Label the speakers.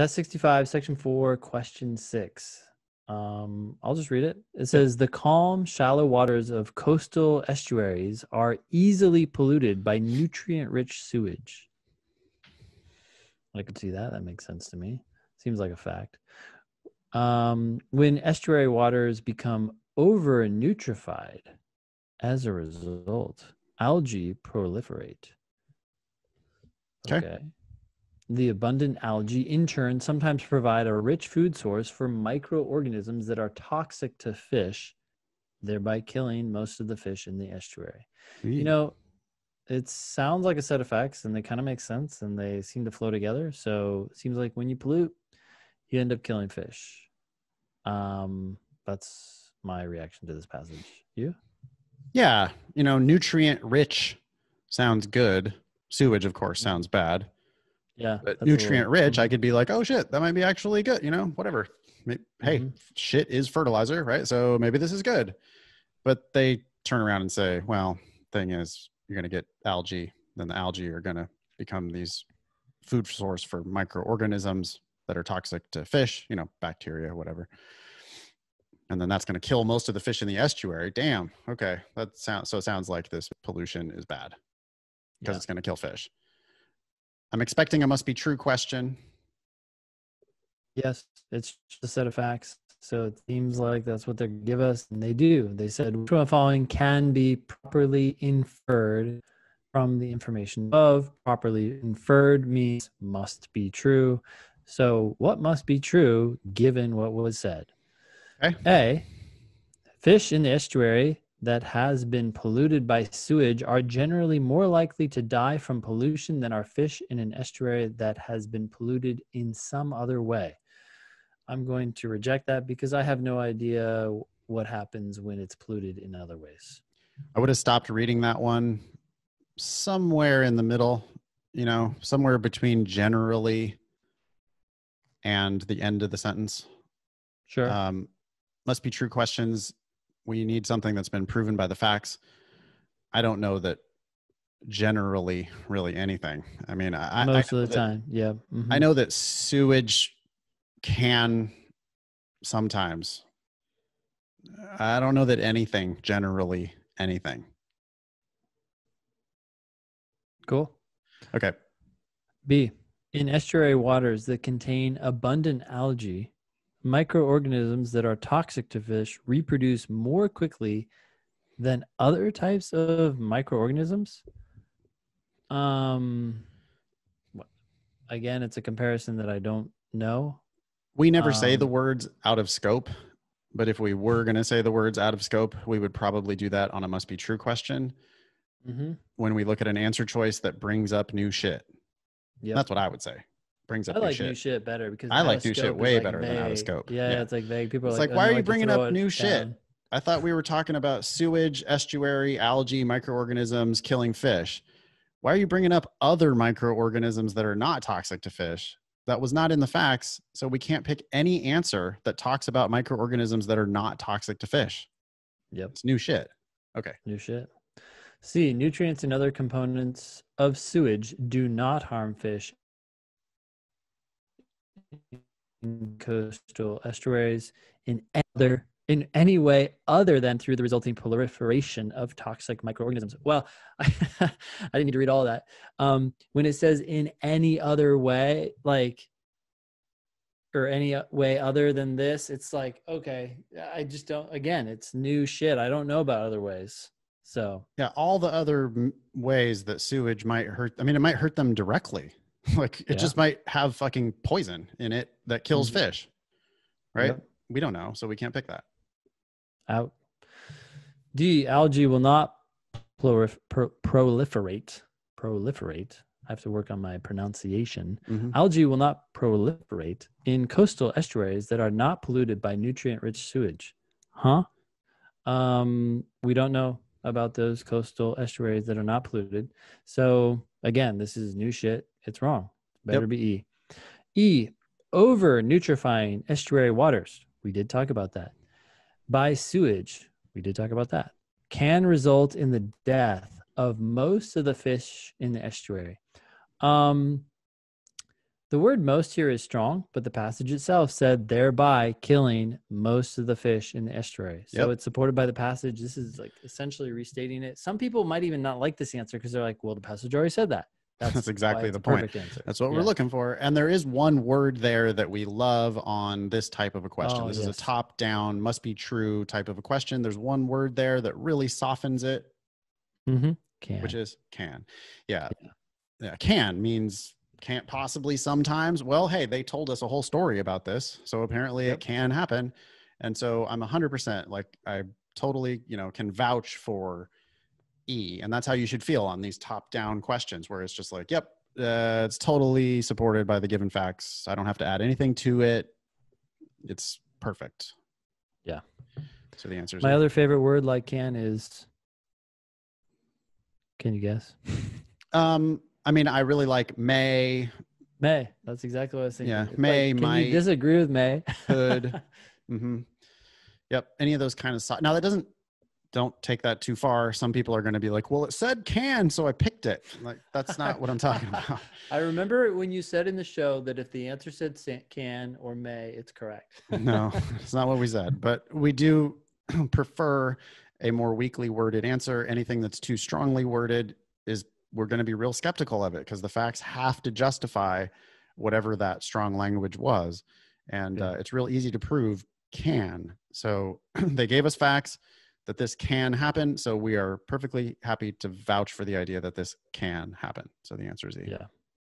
Speaker 1: Test 65, section four, question six. Um, I'll just read it. It says the calm, shallow waters of coastal estuaries are easily polluted by nutrient rich sewage. I can see that. That makes sense to me. Seems like a fact. Um, when estuary waters become over nutrified, as a result, algae proliferate.
Speaker 2: Okay.
Speaker 1: The abundant algae, in turn, sometimes provide a rich food source for microorganisms that are toxic to fish, thereby killing most of the fish in the estuary. You know, it sounds like a set of facts and they kind of make sense and they seem to flow together. So it seems like when you pollute, you end up killing fish. Um, that's my reaction to this passage. You?
Speaker 2: yeah, you know, nutrient rich sounds good. Sewage, of course, sounds bad.
Speaker 1: Yeah.
Speaker 2: But
Speaker 1: that's a
Speaker 2: nutrient
Speaker 1: little-
Speaker 2: rich, I could be like, oh shit, that might be actually good. You know, whatever. May- Hey,
Speaker 1: Mhm.
Speaker 2: shit is fertilizer, right? So maybe this is good. But they turn around and say, well, thing is, you're going to get algae. Then the algae are going to become these food source for microorganisms that are toxic to fish, you know, bacteria, whatever. And then that's going to kill most of the fish in the estuary. Damn. Okay. That sounds so it sounds like this pollution is bad because
Speaker 1: Yeah.
Speaker 2: it's going to kill fish. I'm expecting a must be true question.
Speaker 1: Yes, it's just a set of facts. So it seems like that's what they give us, and they do. They said which one of the following can be properly inferred from the information above. Properly inferred means must be true. So what must be true given what was said?
Speaker 2: Okay.
Speaker 1: A. Fish in the estuary that has been polluted by sewage are generally more likely to die from pollution than are fish in an estuary that has been polluted in some other way. I'm going to reject that because I have no idea what happens when it's polluted in other ways.
Speaker 2: I would have stopped reading that one somewhere in the middle, you know, somewhere between generally and the end of the sentence.
Speaker 1: Sure.
Speaker 2: Um, must be true questions. We need something that's been proven by the facts. I don't know that generally really anything. I mean, I, I
Speaker 1: Most
Speaker 2: know
Speaker 1: of the
Speaker 2: that-
Speaker 1: time. Yeah. mhm.
Speaker 2: I know that sewage can sometimes. I don't know that anything generally anything.
Speaker 1: Cool.
Speaker 2: Okay.
Speaker 1: B. In estuary waters that contain abundant algae, microorganisms that are toxic to fish reproduce more quickly than other types of microorganisms. Um, what- again, it's a comparison that I don't know.
Speaker 2: We never say the
Speaker 1: Um,
Speaker 2: words out of scope, but if we were going to say the words out of scope, we would probably do that on a must be true question
Speaker 1: Mm-hmm.
Speaker 2: when we look at an answer choice that brings up new shit.
Speaker 1: Yeah,
Speaker 2: That's what I would say. Brings up
Speaker 1: I
Speaker 2: new
Speaker 1: like
Speaker 2: shit.
Speaker 1: new shit better because
Speaker 2: I like new shit way
Speaker 1: like,
Speaker 2: better than out of scope.
Speaker 1: Yeah,
Speaker 2: Yeah.
Speaker 1: it's like vague. People are
Speaker 2: It's
Speaker 1: like,
Speaker 2: like,
Speaker 1: "Oh,
Speaker 2: why are you bringing up new shit?
Speaker 1: down."
Speaker 2: I thought we were talking about sewage, estuary, algae, microorganisms killing fish. Why are you bringing up other microorganisms that are not toxic to fish? That was not in the facts. So we can't pick any answer that talks about microorganisms that are not toxic to fish.
Speaker 1: Yep.
Speaker 2: It's new shit. Okay.
Speaker 1: New shit. C. Nutrients and other components of sewage do not harm fish coastal estuaries in other in any way other than through the resulting proliferation of toxic microorganisms. Well, I, didn't need to read all that. Um, when it says in any other way, like or any way other than this, it's like okay, I just don't. Again, it's new shit. I don't know about other ways. So
Speaker 2: Yeah. All the other ways that sewage might hurt, I mean, it might hurt them directly. like it
Speaker 1: Yeah.
Speaker 2: just might have fucking poison in it that kills
Speaker 1: Mhm.
Speaker 2: fish. Right.
Speaker 1: Yep.
Speaker 2: We don't know. So we can't pick that.
Speaker 1: out. D. Algae will not prolif- pro- proliferate. Proliferate. I have to work on my pronunciation.
Speaker 2: Mhm.
Speaker 1: Algae will not proliferate in coastal estuaries that are not polluted by nutrient-rich sewage. Huh? Um, we don't know about those coastal estuaries that are not polluted. So again, this is new shit. It's wrong. Better
Speaker 2: Yep.
Speaker 1: be E. E. Over nutrifying estuary waters. We did talk about that. By sewage. We did talk about that. Can result in the death of most of the fish in the estuary. Um, The word most here is strong, but the passage itself said thereby killing most of the fish in the estuary. So
Speaker 2: Yep.
Speaker 1: it's supported by the passage. This is like essentially restating it. Some people might even not like this answer because they're like, well, the passage already said that.
Speaker 2: That's exactly the point.
Speaker 1: Answer.
Speaker 2: That's what we're looking for. And there is one word there that we love on this type of a question.
Speaker 1: Oh,
Speaker 2: this is a top down, must be true type of a question. There's one word there that really softens it,
Speaker 1: Mhm. Can.
Speaker 2: which is can. Yeah. Yeah. Can means can't possibly sometimes. Well, hey, they told us a whole story about this. So apparently
Speaker 1: Yep.
Speaker 2: it can happen. And so I'm 100% like, I totally, you know, can vouch for E. And that's how you should feel on these top down questions where it's just like, yep, uh, it's totally supported by the given facts. I don't have to add anything to it. It's perfect.
Speaker 1: Yeah.
Speaker 2: So the answer is
Speaker 1: My other favorite word like can is can you guess?
Speaker 2: um, I mean, I really like may,
Speaker 1: May. That's exactly what I was thinking.
Speaker 2: Yeah,
Speaker 1: It's
Speaker 2: may,
Speaker 1: can
Speaker 2: might,
Speaker 1: you disagree with May?
Speaker 2: could. Mm-hmm. Yep. Any of those kind of. So- now that doesn't. Don't take that too far. Some people are going to be like, "Well, it said can, so I picked it." Like that's not what I'm talking about.
Speaker 1: I remember when you said in the show that if the answer said can or may, it's correct.
Speaker 2: no, it's not what we said. But we do prefer a more weakly worded answer. Anything that's too strongly worded is we're going to be real skeptical of it because the facts have to justify whatever that strong language was, and uh, it's real easy to prove can. So they gave us facts that this can happen. So we are perfectly happy to vouch for the idea that this can happen. So the answer is E.
Speaker 1: yeah.